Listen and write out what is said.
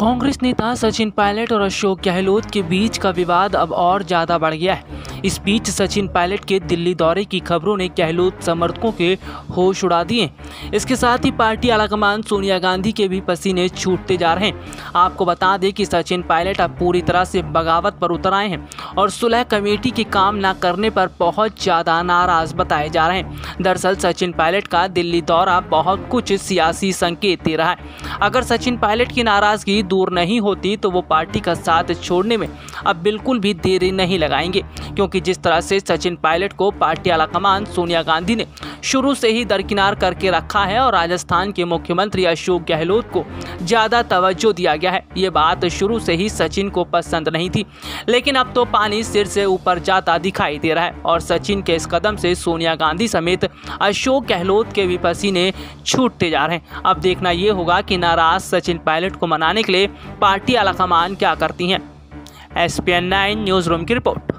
कांग्रेस नेता सचिन पायलट और अशोक गहलोत के बीच का विवाद अब और ज़्यादा बढ़ गया है। इस बीच सचिन पायलट के दिल्ली दौरे की खबरों ने गहलोत समर्थकों के होश उड़ा दिए। इसके साथ ही पार्टी आलाकमान सोनिया गांधी के भी पसीने छूटते जा रहे हैं। आपको बता दें कि सचिन पायलट अब पूरी तरह से बगावत पर उतर आए हैं और सुलह कमेटी के काम न करने पर बहुत ज़्यादा नाराज़ बताए जा रहे हैं। दरअसल सचिन पायलट का दिल्ली दौरा बहुत कुछ सियासी संकेत दे रहा है। अगर सचिन पायलट की नाराज़गी दूर नहीं होती तो वो पार्टी का साथ छोड़ने में अब बिल्कुल भी देरी नहीं लगाएँगे, क्योंकि जिस तरह से सचिन पायलट को पार्टी आला कमान सोनिया गांधी ने शुरू से ही दरकिनार करके रखा है और राजस्थान के मुख्यमंत्री अशोक गहलोत को ज़्यादा तवज्जो दिया गया है। ये बात शुरू से ही सचिन को पसंद नहीं थी, लेकिन अब तो पानी सिर से ऊपर जाता दिखाई दे रहा है और सचिन के इस कदम से सोनिया गांधी समेत अशोक गहलोत के भी पसीने छूटते जा रहे हैं। अब देखना ये होगा कि नाराज़ सचिन पायलट को मनाने के लिए पार्टी आलाकमान क्या करती हैं। S P N nine news room की रिपोर्ट।